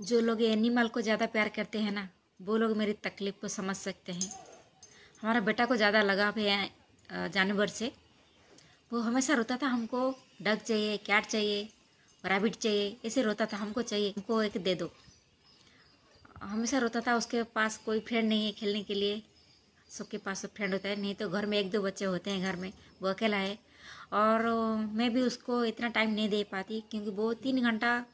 जो लोग एनिमल को ज़्यादा प्यार करते हैं ना, वो लोग मेरी तकलीफ़ को समझ सकते हैं। हमारा बेटा को ज़्यादा लगाव है जानवर से। वो हमेशा रोता था, हमको डग चाहिए, कैट चाहिए रैबिट चाहिए, ऐसे रोता था, हमको चाहिए, हमको एक दे दो। हमेशा रोता था, उसके पास कोई फ्रेंड नहीं है खेलने के लिए। सबके पास फ्रेंड होता है, नहीं तो घर में एक दो बच्चे होते हैं घर में, वो अकेला है। और मैं भी उसको इतना टाइम नहीं दे पाती, क्योंकि वो तीन घंटा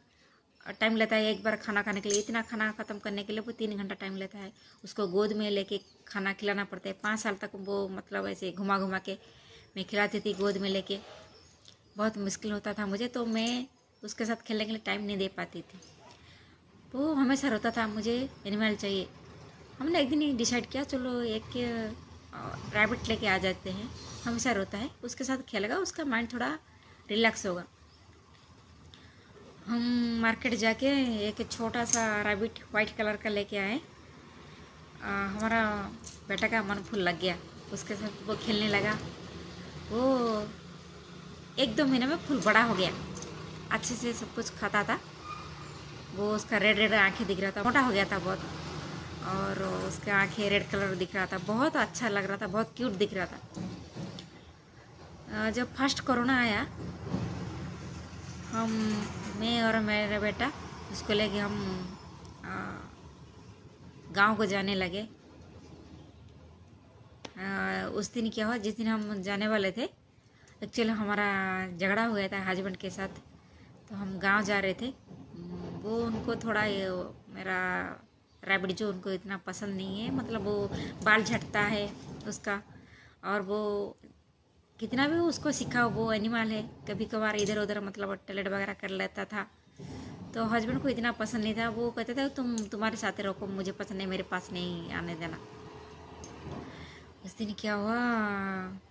टाइम लेता है, एक बार खाना खाने के लिए, इतना खाना ख़त्म करने के लिए वो तीन घंटा टाइम लेता है। उसको गोद में लेके खाना खिलाना पड़ता है। पाँच साल तक वो मतलब ऐसे घुमा घुमा के मैं खिलाती थी गोद में लेके। बहुत मुश्किल होता था मुझे तो मैं उसके साथ खेलने के लिए टाइम नहीं दे पाती थी। वो हमेशा रोता था, मुझे एनिमल चाहिए। हमने एक दिन ही डिसाइड किया, चलो एक रैबिट लेके आ जाते हैं। हमेशा रोता है। उसके साथ खेलेगा, उसका माइंड थोड़ा रिलैक्स होगा। हम मार्केट जाके एक छोटा सा रैबिट वाइट कलर का लेके आए। हमारा बेटा का मन फूल लग गया। उसके साथ वो खेलने लगा। वो एक दो महीने में फूल बड़ा हो गया। अच्छे से सब कुछ खाता था। वो उसका रेड रेड आँखें दिख रहा था। मोटा हो गया था बहुत। और उसके आँखें रेड कलर दिख रहा था। बहुत अच्छा लग रहा था। बहुत क्यूट दिख रहा था। जब फ़र्स्ट कोरोना आया, हम मैं और मेरा बेटा उसको लेके हम गाँव को जाने लगे। आ, उस दिन क्या हुआ जिस दिन हम जाने वाले थे एक्चुअली हमारा झगड़ा हो गया था हस्बैंड के साथ तो हम गाँव जा रहे थे। वो उनको थोड़ा ये मेरा रैबिट जो उनको इतना पसंद नहीं है मतलब वो बाल झटता है उसका और वो कितना भी उसको सीखा वो एनिमल है कभी कभार इधर उधर मतलब टॉयलेट वगैरह कर लेता था। तो हस्बैंड को इतना पसंद नहीं था वो कहते थे तुम तुम्हारे साथ रखो मुझे पसंद नहीं मेरे पास नहीं आने देना। उस दिन क्या हुआ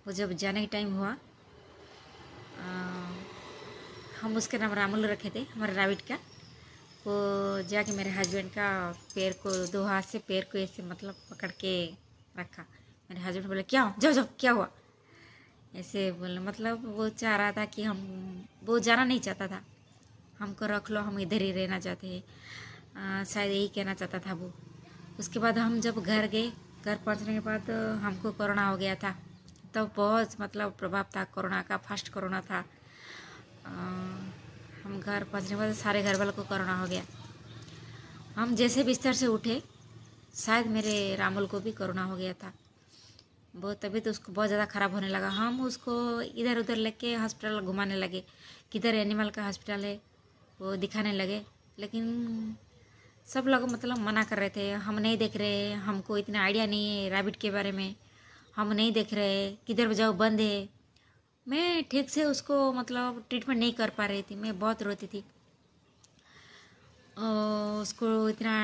वो जब जाने का टाइम हुआ आ, हम उसके नाम रामुल रखे थे हमारे राविट का। वो जाके मेरे हस्बैंड का पैर को दो हाथ से पैर को ऐसे मतलब पकड़ के रखा। मेरे हस्बैंड बोले क्या जाओ जाओ क्या हुआ? ऐसे बोले मतलब वो चाह रहा था कि हम वो जाना नहीं चाहता था। हमको रख लो हम इधर ही रहना चाहते हैं। शायद यही कहना चाहता था वो। उसके बाद हम जब घर गए घर पहुँचने के बाद हमको कोरोना हो गया था। तब तो बहुत मतलब प्रभाव था कोरोना का फ़र्स्ट कोरोना था। आ, हम घर पहुँचने के बाद सारे घर वालों को कोरोना हो गया। हम जैसे बिस्तर से उठे शायद मेरे रामुल को भी कोरोना हो गया था। बहुत तभी तो उसको बहुत ज़्यादा ख़राब होने लगा। हम उसको इधर उधर लेके हॉस्पिटल घुमाने लगे। किधर एनिमल का हॉस्पिटल है, वो दिखाने लगे। लेकिन सब लोग मतलब मना कर रहे थे। हम नहीं देख रहे, हमको इतना आइडिया नहीं है रैबिट के बारे में। हम नहीं देख रहे, किधर जाओ बंद है। मैं ठीक से उसको मतलब ट्रीटमेंट नहीं कर पा रही थी। मैं बहुत रोती थी। उसको इतना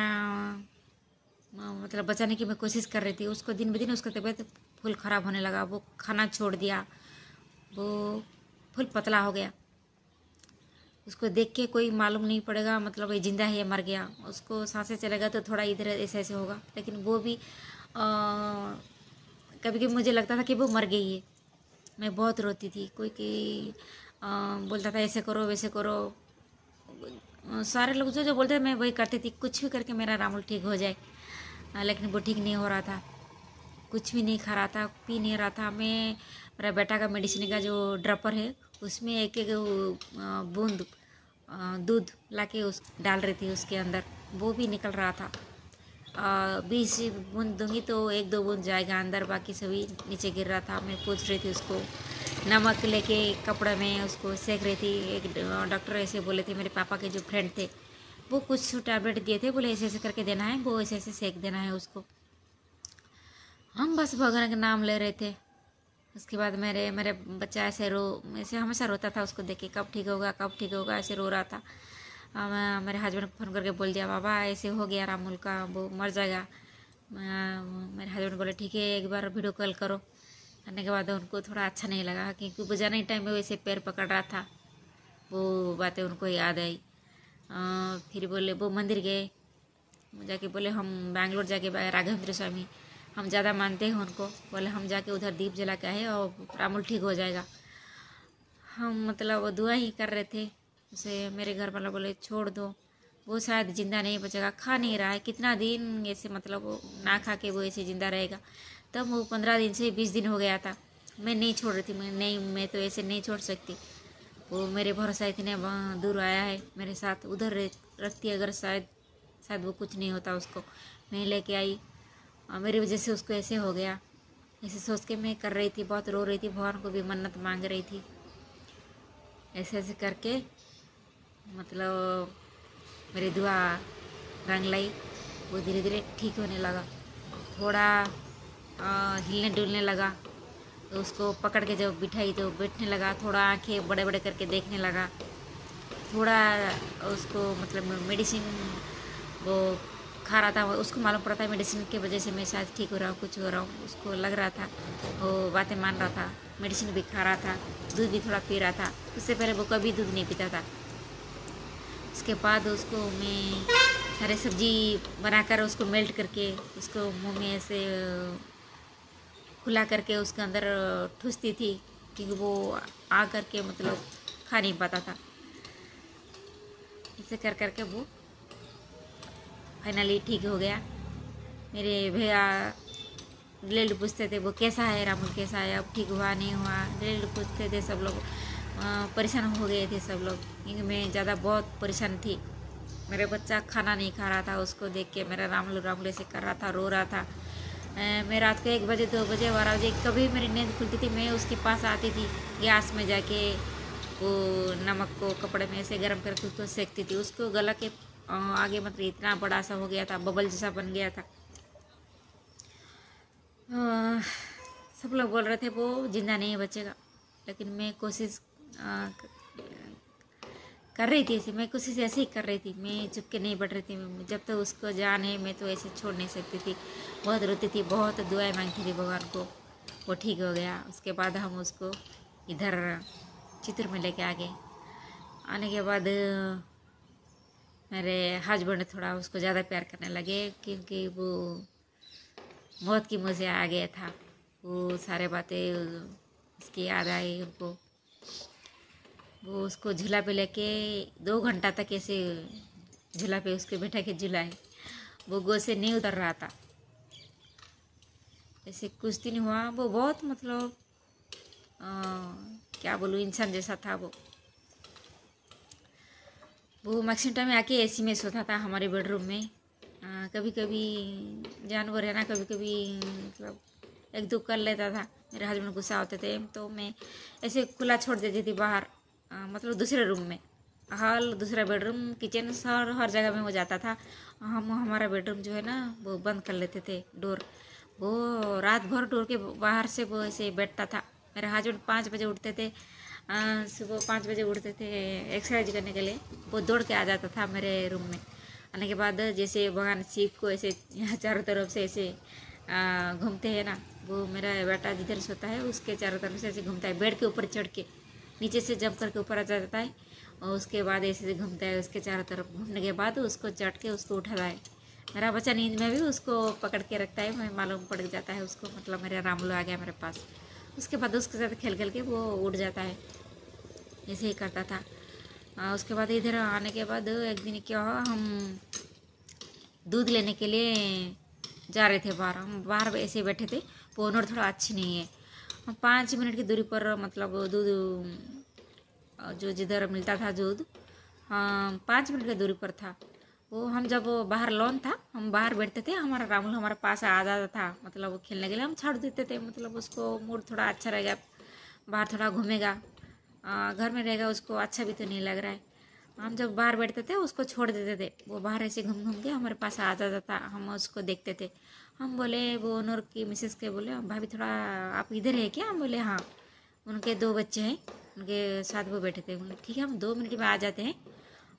मतलब बचाने की मैं कोशिश कर रही थी। उसको दिन ब दिन उसका तबीयत फुल ख़राब होने लगा वो खाना छोड़ दिया वो फुल पतला हो गया। उसको देख के कोई मालूम नहीं पड़ेगा मतलब ये ज़िंदा है या मर गया। उसको साँसें चलेगा तो थोड़ा इधर ऐसे ऐसे होगा लेकिन वो भी आ, कभी कभी मुझे लगता था कि वो मर गई है। मैं बहुत रोती थी कोई कि बोलता था ऐसे करो वैसे करो। सारे लोग जो जो बोलते थे मैं वही करती थी कुछ भी करके मेरा रामुल ठीक हो जाए। लेकिन वो ठीक नहीं हो रहा था। कुछ भी नहीं खा रहा था, पी नहीं रहा था। मैं मेरा बेटा का मेडिसिन का जो ड्रपर है, उसमें एक एक बूंद दूध ला के उस, डाल रही थी उसके अंदर। वो भी निकल रहा था। बीस बूंद दूँगी तो एक दो बूंद जाएगा अंदर, बाकी सभी नीचे गिर रहा था। मैं पूछ रही थी उसको। नमक लेके कपड़े में उसको सेक रही थी। एक डॉक्टर ऐसे बोले थे, मेरे पापा के जो फ्रेंड थे, वो कुछ टैबलेट दिए थे, बोले ऐसे ऐसे करके देना है, वो ऐसे ऐसे सेक देना है उसको। हम बस भगवान का नाम ले रहे थे। उसके बाद मेरे मेरे बच्चा ऐसे रो, ऐसे हमेशा रोता था, उसको देख के कब ठीक होगा, कब ठीक होगा, ऐसे रो रहा था। मेरे हस्बैंड को फ़ोन करके बोल दिया, बाबा, ऐसे हो गया रामुल का वो मर जाएगा। मेरे हस्बैंड बोले, ठीक है, एक बार वीडियो कॉल करो। करने के बाद उनको थोड़ा अच्छा नहीं लगा, क्योंकि वो जाने टाइम में वैसे पैर पकड़ रहा था। वो बातें उनको याद आई। फिर बोले, वो मंदिर गए। जाके बोले, हम बैंगलोर जाके राघवेंद्र स्वामी। हम ज़्यादा मानते हैं उनको। बोले, हम जाके उधर दीप जला के आए और रामुल ठीक हो जाएगा। हम मतलब वो दुआ ही कर रहे थे। उसे मेरे घर वाला बोले, छोड़ दो। वो शायद ज़िंदा नहीं बचेगा, खा नहीं रहा है। कितना दिन ऐसे मतलब वो ना खा के वो ऐसे ज़िंदा रहेगा। तब वो पंद्रह दिन से बीस दिन हो गया था। मैं नहीं छोड़ रही थी, मैं नहीं, मैं तो ऐसे नहीं छोड़ सकती। वो मेरे भरोसा इतने दूर आया है। मेरे साथ उधर रखती अगर शायद शायद वो कुछ नहीं होता उसको। मैं लेके आई। और मेरी वजह से उसको ऐसे हो गया। ऐसे सोच के मैं कर रही थी, बहुत रो रही थी, भगवान को भी मन्नत मांग रही थी। ऐसे ऐसे करके मतलब मेरी दुआ रंग लाई। वो धीरे धीरे ठीक होने लगा। थोड़ा हिलने डुलने लगा। तो उसको पकड़ के जब बिठाई तो बैठने लगा। थोड़ा आँखें बड़े बड़े करके देखने लगा। थोड़ा उसको मतलब मेडिसिन वो खा रहा था, उसको मालूम पड़ा था मेडिसिन की वजह से मैं शायद ठीक हो रहा हूँ, कुछ हो रहा हूँ, उसको लग रहा था, वो बातें मान रहा था, मेडिसिन भी खा रहा था, दूध भी थोड़ा पी रहा था, उससे पहले वो कभी दूध नहीं पीता था। उसके बाद उसको मैं सारे सब्ज़ी बनाकर उसको मेल्ट करके, उसको मुँह में ऐसे, खुला करके उसके अंदर ठूसती थी क्योंकि वो आ करके मतलब खा नहीं पाता था। ऐसे कर करके वो फाइनली ठीक हो गया। मेरे भैया डिलीवरी पूछते थे, वो कैसा है रामुल कैसा है? अब ठीक हुआ, नहीं हुआ? डिलीवरी पूछते थे सब लोग। परेशान हो गए थे सब लोग। क्योंकि मैं ज़्यादा बहुत परेशान थी। मेरे बच्चा खाना नहीं खा रहा था, उसको देख के मेरा रामुल रामुल ऐसे कर रहा था, रो रहा था। मैं रात को एक बजे, दो बजे, बारह बजे, कभी मेरी नींद खुलती थी, मैं उसके पास आती थी, गैस में जाके वो नमक को कपड़े में ऐसे गर्म करके उसको सेकती थी। उसको गला के आगे मतलब इतना बड़ा सा हो गया था बबल जैसा बन गया था। आ, सब लोग बोल रहे थे वो ज़िंदा नहीं बचेगा लेकिन मैं कोशिश कर रही थी ऐसे मैं कोशिश ऐसे ही कर रही थी। मैं चुप के नहीं बढ़ रही थी जब तक तो उसको जान है मैं तो ऐसे छोड़ नहीं सकती थी। बहुत रोती थी बहुत दुआएँ मांगती थी भगवान को। वो ठीक हो गया। उसके बाद हम उसको इधर चित्र में लेके आ गए। आने के बाद मेरे हस्बैंड थोड़ा उसको ज़्यादा प्यार करने लगे क्योंकि वो मौत की मुझे आ गया था। वो सारे बातें उसकी याद आई उनको। वो उसको झूला पे लेके दो घंटा तक ऐसे झूला पे उसके बैठा के झूलाए। वो गो से नहीं उतर रहा था। ऐसे कुछ दिन हुआ वो बहुत मतलब आ, क्या बोलूँ इंसान जैसा था वो। वो मैक्सिमम टाइम आके एसी में सोता था हमारे बेडरूम में। आ, कभी कभी जानवर है ना कभी कभी मतलब एक दो कर लेता था। मेरे हस्बैंड गुस्सा होते थे तो मैं ऐसे खुला छोड़ देती थी बाहर आ, मतलब दूसरे रूम में। हॉल दूसरा बेडरूम किचन हर हर जगह में हो जाता था। हम हमारा बेडरूम जो है ना वो बंद कर लेते थे डोर वो रात भर डोर के बाहर से वो ऐसे बैठता था। मेरे हस्बैंड पाँच बजे उठते थे सुबह पाँच बजे उठते थे एक्सरसाइज करने के लिए। वो दौड़ के आ जाता था मेरे रूम में। आने के बाद जैसे भगवान शिव को ऐसे चारों तरफ़ से ऐसे घूमते हैं ना, वो मेरा बेटा जिधर सोता है, उसके चारों तरफ़ से ऐसे घूमता है, बेड के ऊपर चढ़ के। नीचे से जंप करके ऊपर आ जाता है और उसके बाद ऐसे घूमता है, उसके चारों तरफ़। घूमने के बाद उसको चढ़ के उसको उठाता है। मेरा बच्चा नींद में भी उसको पकड़ के रखता है, मैं मालूम पड़ जाता है उसको मतलब मेरा रामलो आ गया मेरे पास। उसके बाद उसके साथ खेल खेल के वो उड़ जाता है। ऐसे ही करता था। आ, उसके बाद इधर आने के बाद एक दिन क्या हुआ हम दूध लेने के लिए जा रहे थे बाहर। हम बाहर ऐसे बैठे थे वो ओनर थोड़ा अच्छी नहीं है। हम पाँच मिनट की दूरी पर मतलब दूध जो जिधर मिलता था दूध हाँ पाँच मिनट की दूरी पर था। वो हम जब बाहर लॉन था, हम बाहर बैठते थे, हमारा रामुल हमारे पास आ जाता था। मतलब वो खेलने के लिए हम छोड़ देते थे। मतलब उसको मूड थोड़ा अच्छा रहेगा, बाहर थोड़ा घूमेगा घर में रहेगा, उसको अच्छा भी तो नहीं लग रहा है। हम जब बाहर बैठते थे, उसको छोड़ देते थे। वो बाहर ऐसे घूम घूम के हमारे पास आ जाता था। हम उसको देखते थे। हम बोले, वो ओनर की मिसेस के बोले भाभी थोड़ा, आप इधर है क्या? हम बोले हाँ। उनके दो बच्चे हैं, उनके साथ वो बैठे थे। ठीक है, हम दो मिनट में आ जाते हैं।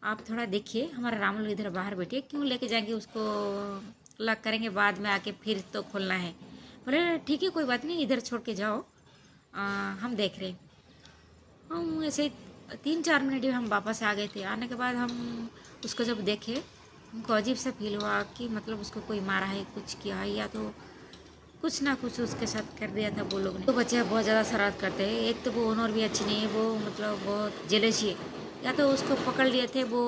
आप थोड़ा देखिए हमारा रामुल इधर बाहर बैठिए। क्यों लेके जाएँगे उसको? लग करेंगे बाद में आके फिर तो खोलना है। बोले ठीक है कोई बात नहीं इधर छोड़ के जाओ। आ, हम देख रहे हम ऐसे तीन चार मिनट में हम वापस आ गए थे। आने के बाद हम उसको जब देखे हमको अजीब सा फील हुआ कि मतलब उसको कोई मारा है कुछ किया है या तो कुछ ना कुछ उसके साथ कर दिया था वो लोग ने। तो बच्चे बहुत ज़्यादा शरारत करते हैं। एक तो वो ओनर भी अच्छी नहीं है वो मतलब बहुत जेलसी है। या तो उसको पकड़ लिए थे वो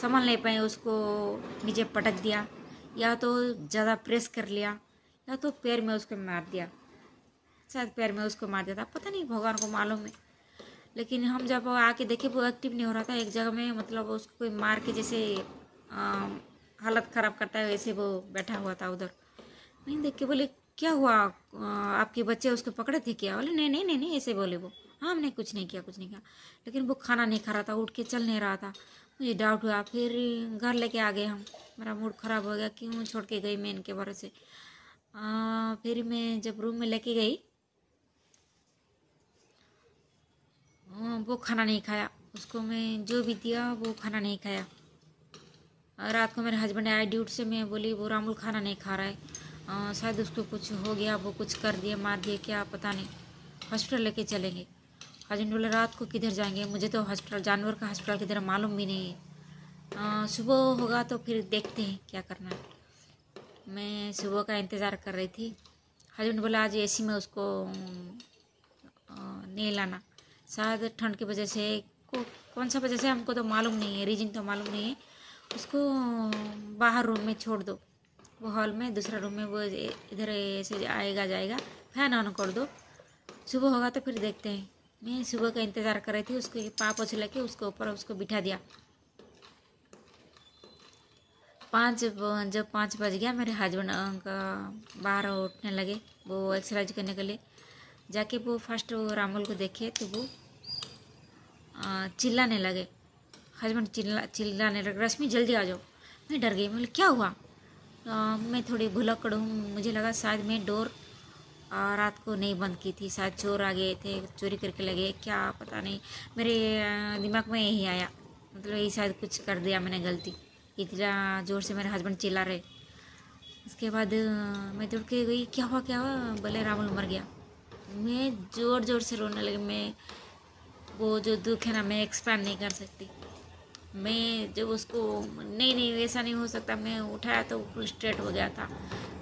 संभाल नहीं पाए उसको नीचे पटक दिया या तो ज़्यादा प्रेस कर लिया या तो पैर में उसको मार दिया। शायद पैर में उसको मार दिया था पता नहीं भगवान को मालूम है। लेकिन हम जब आके देखे वो एक्टिव नहीं हो रहा था एक जगह में मतलब उसको कोई मार के जैसे आ, हालत ख़राब करता है वैसे वो बैठा हुआ था उधर। मैं देख के बोले क्या हुआ? आपके बच्चे उसको पकड़े थे क्या? बोले नहीं नहीं नहीं नहीं ऐसे बोले वो। हाँ हमने कुछ नहीं किया, कुछ नहीं किया। लेकिन वो खाना नहीं खा रहा था, उठ के चल नहीं रहा था। मुझे डाउट हुआ, फिर घर लेके आ गए हम। मेरा मूड ख़राब हो गया, क्यों छोड़ के गई मैं इनके भरोसे? फिर मैं जब रूम में लेके गई वो खाना नहीं खाया। उसको मैं जो भी दिया, वो खाना नहीं खाया। रात को मेरे हस्बैंड आए ड्यूटी से मैं बोली, वो रामुल खाना नहीं खा रहा है। शायद उसको कुछ हो गया, वो कुछ कर दिया, मार दिया, क्या पता नहीं। हॉस्पिटल लेके चलेंगे हस्बैंड बोले रात को किधर जाएँगे? मुझे तो हॉस्पिटल, जानवर का हॉस्पिटल किधर मालूम भी नहीं। है सुबह होगा तो फिर देखते हैं क्या करना है। मैं सुबह का इंतज़ार कर रही थी। हस्बैंड बोला आज एसी में उसको नहीं लाना। शायद ठंड की वजह से, को, कौन सा वजह से हमको तो मालूम नहीं है, रीजन तो मालूम नहीं है। उसको बाहर रूम में छोड़ दो। वो हॉल में, दूसरा रूम में वो इधर ऐसे आएगा जाएगा, फ़ैन ऑन कर दो। सुबह होगा तो फिर देखते हैं। मैं सुबह का इंतज़ार कर रही थी उसके पाप उछल के उसके ऊपर उसको बिठा दिया। पाँच जब पाँच बज गया मेरे हस्बैंड का बाहर उठने लगे वो एक्सरसाइज करने के लिए। जाके वो फ़र्स्ट रामुल को देखे तो वो चिल्लाने लगे। हस्बैंड चिल्ला चिल्लाने लगे रश्मि जल्दी आ जाओ। मैं डर गई बोले क्या हुआ? आ, मैं थोड़ी भुलक्कड़ हूँ मुझे लगा शायद मैं डोर रात को नहीं बंद की थी, शायद चोर आ गए थे, चोरी करके लगे, क्या पता नहीं। मेरे दिमाग में यही आया मतलब यही शायद कुछ कर दिया मैंने गलती इतना ज़ोर से मेरे हस्बैंड चिल्ला रहे। उसके बाद मैं दौड़ के गई, क्या हुआ क्या हुआ? बोले रामुल मर गया। मैं ज़ोर ज़ोर से रोने लगी, मैं, वो जो दुख है ना, मैं एक्सप्लेन नहीं कर सकती। मैं जब उसको, नहीं नहीं, ऐसा नहीं हो सकता, मैं उठाया तो फुल स्ट्रेट हो गया था।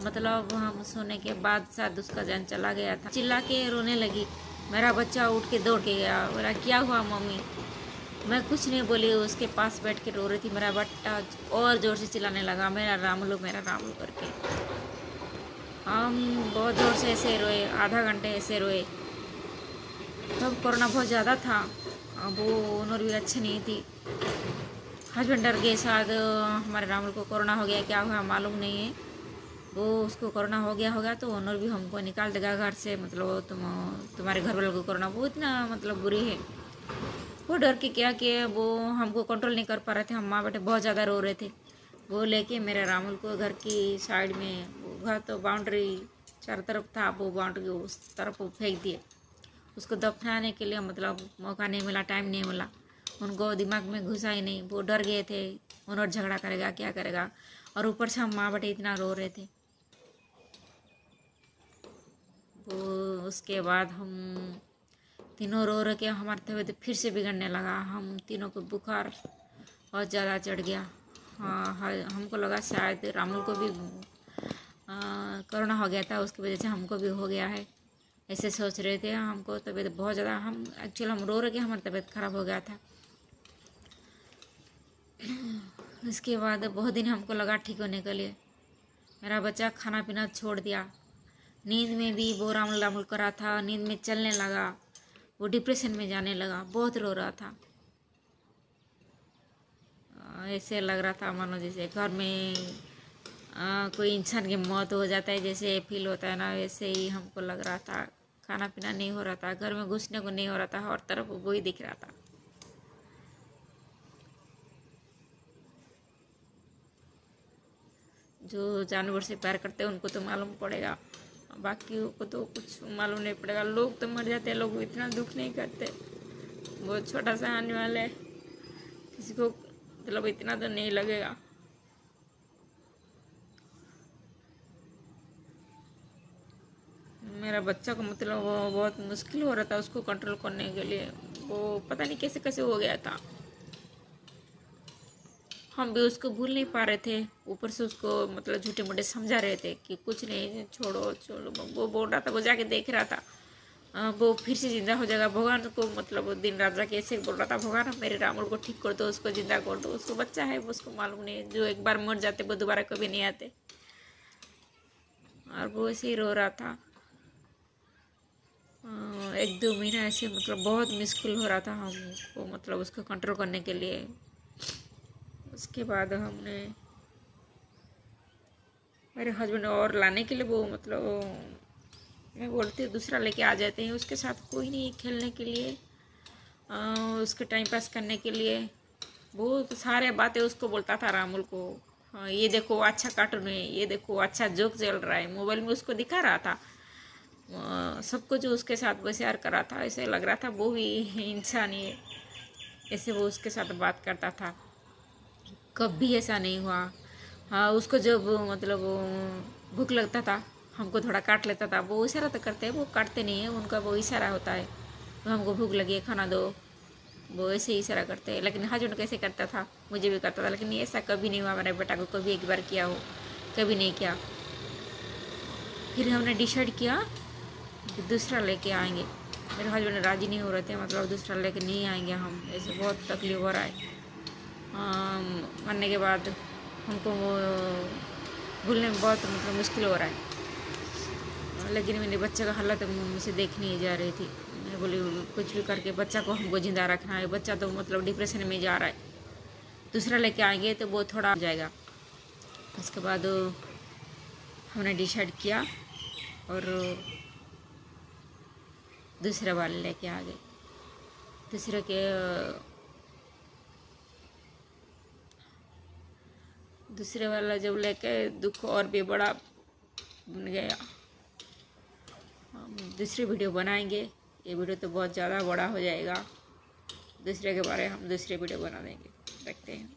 मतलब हम सोने के बाद शायद उसका जान चला गया था। चिल्ला के रोने लगी। मेरा बच्चा उठ के दौड़ के गया। बोला, क्या हुआ मम्मी? मैं कुछ नहीं बोली। उसके पास बैठ के रो रही थी। मेरा बट्टा और ज़ोर से चिल्लाने लगा। मेरा रामलू मेरा रामलू करके। हम बहुत ज़ोर से ऐसे रोए। आधा घंटे ऐसे रोए। तब तो कोरोना बहुत ज़्यादा था। अब वो ओनर भी अच्छी नहीं थी। हस्बैंड डर गए। शायद हमारे रामुल को कोरोना हो गया। क्या हुआ मालूम नहीं है। वो उसको कोरोना हो गया होगा तो ओनर भी हमको निकाल देगा घर से। मतलब तुम, तुम्हारे घर वालों को कोरोना, वो इतना मतलब बुरी है। वो डर के क्या कि वो हमको कंट्रोल नहीं कर पा रहे थे। हम माँ बेटे बहुत ज़्यादा रो रहे थे। वो लेके मेरे रामुल को घर की साइड में, वो घर तो बाउंड्री चारों तरफ़ था, वो बाउंड्री उस तरफ़ फेंक दिए। उसको दफनाने के लिए मतलब मौका नहीं मिला टाइम नहीं मिला। उनको दिमाग में घुसा ही नहीं। वो डर गए थे उन्होंने झगड़ा करेगा, क्या करेगा। और ऊपर से हम माँ बेटे इतना रो रहे थे। वो उसके बाद हम तीनों रो रहे के हमारी तबीयत फिर से बिगड़ने लगा। हम तीनों को बुखार बहुत ज़्यादा चढ़ गया। हाँ हमको लगा शायद रामुल को भी कोरोना हो गया था, उसकी वजह से हमको भी हो गया है। ऐसे सोच रहे थे। हमको तबीयत बहुत ज़्यादा, हम एक्चुअल हम रो रहे के हमारी तबीयत ख़राब हो गया था। उसके बाद बहुत दिन हमको लगा ठीक होने के लिए। मेरा बच्चा खाना पीना छोड़ दिया। नींद में भी वो रामुल रामुल रहा था नींद में चलने लगा वो डिप्रेशन में जाने लगा बहुत रो रहा था। ऐसे लग रहा था मानो जैसे घर में आ, कोई इंसान की मौत हो जाता है जैसे फील होता है ना वैसे ही हमको लग रहा था। खाना पीना नहीं हो रहा था घर में घुसने को नहीं हो रहा था हर तरफ़ वो ही दिख रहा था। जो जानवर से प्यार करते हैं उनको तो मालूम पड़ेगा। बाकी को तो कुछ मालूम नहीं पड़ेगा। लोग तो मर जाते हैं, लोग इतना दुख नहीं करते। बहुत छोटा सा आने वाले किसी को मतलब इतना तो नहीं लगेगा। मेरा बच्चा को मतलब वो बहुत मुश्किल हो रहा था उसको कंट्रोल करने के लिए। वो पता नहीं कैसे कैसे हो गया था। हम भी उसको भूल नहीं पा रहे थे। ऊपर से उसको मतलब झूठे मोटे समझा रहे थे कि कुछ नहीं, छोड़ो छोड़ो। वो बोल रहा था, वो जाके देख रहा था। वो फिर से ज़िंदा हो जाएगा। भगवान को मतलब दिन रात जाके ऐसे बोल रहा था, भगवान मेरे रामुल को ठीक कर दो, उसको ज़िंदा कर दो। उसको बच्चा है, वो उसको मालूम नहीं। जो एक बार मर जाते, वो दोबारा कभी नहीं आते। और वो ऐसे ही रो रहा था। एक दो महीना ऐसे मतलब बहुत मुश्किल हो रहा था हमको मतलब उसको कंट्रोल करने के लिए। उसके बाद हमने मेरे हस्बैंड और लाने के लिए वो मतलब मैं बोलती हूँ दूसरा लेके आ जाते हैं। उसके साथ कोई नहीं खेलने के लिए अ, उसके टाइम पास करने के लिए। वो तो सारे बातें उसको बोलता था रामुल को। हाँ ये देखो अच्छा कार्टून है ये देखो अच्छा जोक चल रहा है। मोबाइल में उसको दिखा रहा था। अ, सब कुछ उसके साथ वो शेयर कर था ऐसे लग रहा था वो भी इंसान है। ऐसे वो उसके साथ बात करता था। कभी ऐसा नहीं हुआ। हाँ उसको जब मतलब भूख लगता था, हमको थोड़ा काट लेता था, वो इशारा तो करते हैं, वो काटते नहीं है, उनका वो इशारा होता है तो हमको भूख लगी है, खाना दो। वो ऐसे ही इशारा करते हैं, लेकिन हस्बैंड कैसे करता था? मुझे भी करता था, लेकिन ऐसा कभी नहीं हुआ, मेरे बेटा को कभी एक बार किया हो, कभी नहीं किया। फिर हमने डिसाइड किया कि दूसरा लेके आएँगे। मेरे हस्बैंड राज़ी नहीं हो रहे थे मतलब दूसरा लेके नहीं आएँगे हम, ऐसे बहुत तकलीफ़ हो रहा है। मरने के बाद हमको भूलने में बहुत मतलब मुश्किल हो रहा है। लेकिन मेरे बच्चे का हालत मुझसे देख नहीं जा रही थी। मैं बोली, कुछ भी करके बच्चा को हमको ज़िंदा रखना है। बच्चा तो मतलब डिप्रेशन में जा रहा है। दूसरा लेके आएँगे तो वो थोड़ा हो जाएगा। उसके बाद हमने डिसाइड किया और दूसरे वाले लेके आ गए। दूसरे के दूसरे वाला जब लेके दुख और भी बड़ा बन गया। हम दूसरी वीडियो बनाएँगे। ये वीडियो तो बहुत ज़्यादा बड़ा हो जाएगा। दूसरे के बारे में हम दूसरे वीडियो बना देंगे। रखते हैं।